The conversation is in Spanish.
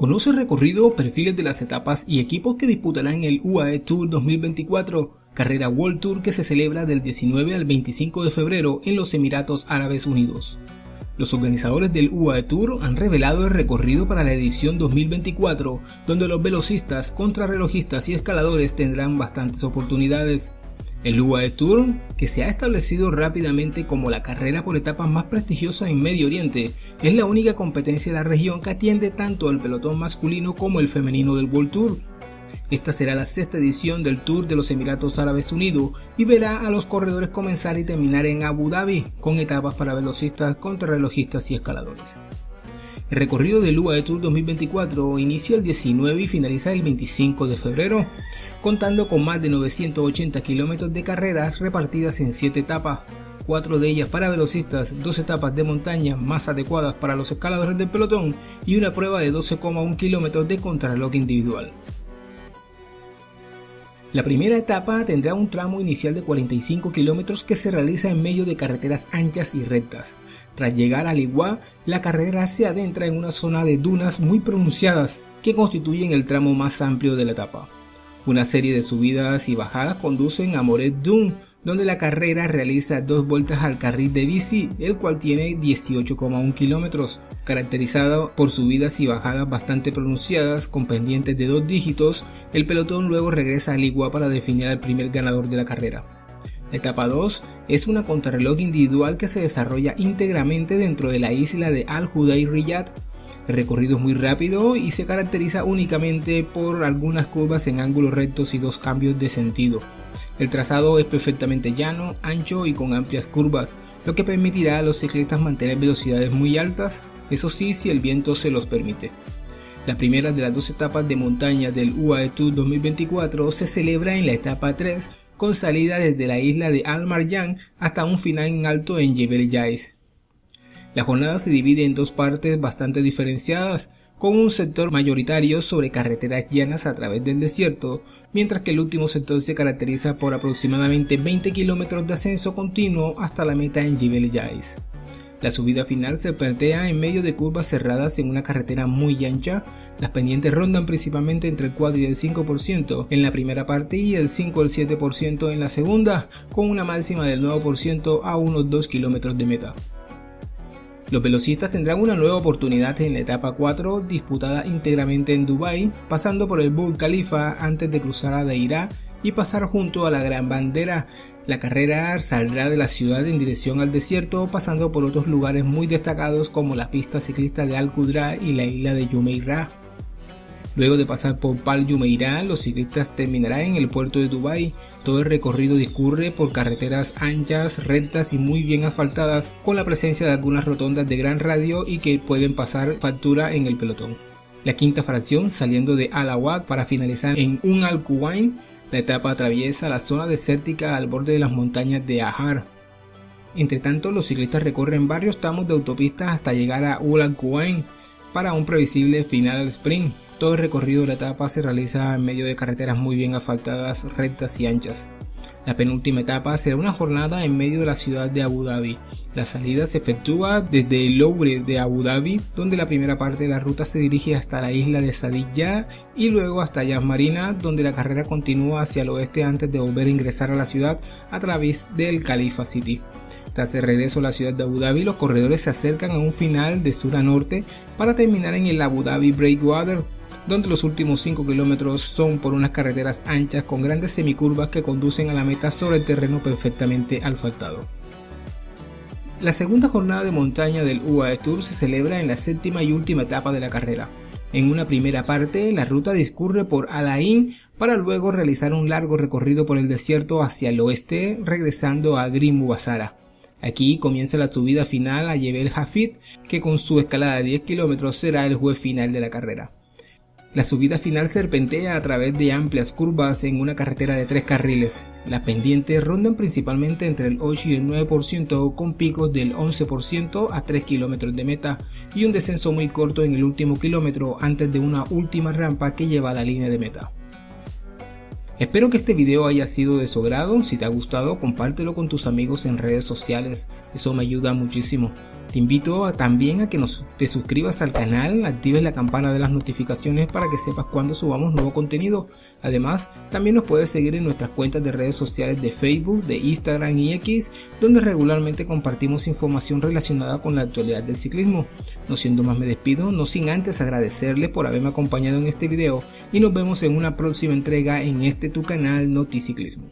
Conoce el recorrido, perfiles de las etapas y equipos que disputarán el UAE Tour 2024, carrera World Tour que se celebra del 19 al 25 de febrero en los Emiratos Árabes Unidos. Los organizadores del UAE Tour han revelado el recorrido para la edición 2024, donde los velocistas, contrarrelojistas y escaladores tendrán bastantes oportunidades. El UAE Tour, que se ha establecido rápidamente como la carrera por etapas más prestigiosa en Medio Oriente, es la única competencia de la región que atiende tanto al pelotón masculino como el femenino del World Tour. Esta será la sexta edición del Tour de los Emiratos Árabes Unidos y verá a los corredores comenzar y terminar en Abu Dhabi, con etapas para velocistas, contrarrelojistas y escaladores. El recorrido del UAE Tour 2024 inicia el 19 y finaliza el 25 de febrero, contando con más de 980 kilómetros de carreras repartidas en 7 etapas, 4 de ellas para velocistas, 2 etapas de montaña más adecuadas para los escaladores del pelotón y una prueba de 12,1 kilómetros de contrarreloj individual. La primera etapa tendrá un tramo inicial de 45 kilómetros que se realiza en medio de carreteras anchas y rectas. Tras llegar al Iguá, la carrera se adentra en una zona de dunas muy pronunciadas que constituyen el tramo más amplio de la etapa. Una serie de subidas y bajadas conducen a Moret Dune, donde la carrera realiza dos vueltas al carril de bici, el cual tiene 18,1 kilómetros, caracterizado por subidas y bajadas bastante pronunciadas con pendientes de dos dígitos. El pelotón luego regresa al Iguá para definir al primer ganador de la carrera. La etapa 2 es una contrarreloj individual que se desarrolla íntegramente dentro de la isla de Al Hudayr Riyadh. El recorrido es muy rápido y se caracteriza únicamente por algunas curvas en ángulos rectos y dos cambios de sentido. El trazado es perfectamente llano, ancho y con amplias curvas, lo que permitirá a los ciclistas mantener velocidades muy altas, eso sí si el viento se los permite. La primera de las dos etapas de montaña del UAE Tour 2024 se celebra en la etapa 3 con salida desde la isla de Al Marjan hasta un final en alto en Jebel Jais. La jornada se divide en dos partes bastante diferenciadas, con un sector mayoritario sobre carreteras llanas a través del desierto, mientras que el último sector se caracteriza por aproximadamente 20 kilómetros de ascenso continuo hasta la meta en Jebel Jais. La subida final se plantea en medio de curvas cerradas en una carretera muy ancha. Las pendientes rondan principalmente entre el 4 y el 5% en la primera parte y el 5 al 7% en la segunda, con una máxima del 9% a unos 2 kilómetros de meta. Los velocistas tendrán una nueva oportunidad en la etapa 4 disputada íntegramente en Dubai, pasando por el Burj Khalifa antes de cruzar a Deira y pasar junto a la Gran Bandera la carrera saldrá de la ciudad en dirección al desierto, pasando por otros lugares muy destacados como la pista ciclista de Al Qudra y la isla de Jumeirah. Luego de pasar por Pal Jumeirah, los ciclistas terminarán en el puerto de Dubai. Todo el recorrido discurre por carreteras anchas, rectas y muy bien asfaltadas, con la presencia de algunas rotondas de gran radio y que pueden pasar factura en el pelotón. La quinta fracción saliendo de Al Awad para finalizar en Un Al Quwain la etapa atraviesa la zona desértica al borde de las montañas de Ahar. Entre tanto, los ciclistas recorren varios tramos de autopistas hasta llegar a Ulan Quwain para un previsible final al sprint. Todo el recorrido de la etapa se realiza en medio de carreteras muy bien asfaltadas, rectas y anchas. La penúltima etapa será una jornada en medio de la ciudad de Abu Dhabi. La salida se efectúa desde el Louvre de Abu Dhabi, donde la primera parte de la ruta se dirige hasta la isla de Sadiyah y luego hasta Yas Marina, donde la carrera continúa hacia el oeste antes de volver a ingresar a la ciudad a través del Khalifa City. Tras el regreso a la ciudad de Abu Dhabi, los corredores se acercan a un final de sur a norte para terminar en el Abu Dhabi Breakwater, donde los últimos 5 kilómetros son por unas carreteras anchas con grandes semicurvas que conducen a la meta sobre el terreno perfectamente asfaltado. La segunda jornada de montaña del UAE Tour se celebra en la séptima y última etapa de la carrera. En una primera parte, la ruta discurre por Alain para luego realizar un largo recorrido por el desierto hacia el oeste, regresando a Grimu Basara. Aquí comienza la subida final a Jebel Hafid, que con su escalada de 10 kilómetros será el juez final de la carrera. La subida final serpentea a través de amplias curvas en una carretera de tres carriles. Las pendientes rondan principalmente entre el 8 y el 9% con picos del 11% a 3 kilómetros de meta y un descenso muy corto en el último kilómetro antes de una última rampa que lleva a la línea de meta. Espero que este video haya sido de su grado, si te ha gustado compártelo con tus amigos en redes sociales, eso me ayuda muchísimo. Te invito también a que nos, te suscribas al canal, actives la campana de las notificaciones para que sepas cuando subamos nuevo contenido. Además, también nos puedes seguir en nuestras cuentas de redes sociales de Facebook, de Instagram y X, donde regularmente compartimos información relacionada con la actualidad del ciclismo. No siendo más me despido, no sin antes agradecerle por haberme acompañado en este video y nos vemos en una próxima entrega en este tu canal Noticiclismo.